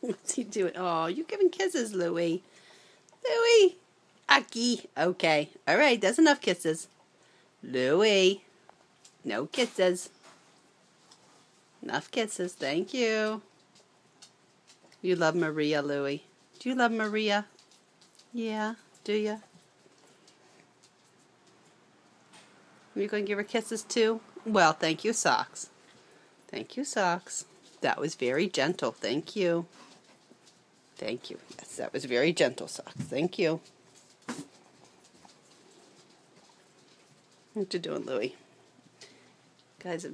What's he doing? Oh, you're giving kisses, Louie. Louie. Aki. Okay. All right, that's enough kisses. Louie. No kisses. Enough kisses. Thank you. You love Maria, Louie. Do you love Maria? Yeah. Do you? Are you going to give her kisses too? Well, thank you, Socks. Thank you, Socks. That was very gentle. Thank you. Thank you. Yes, that was very gentle, Socks. Thank you. What you doing, Louie? Guys,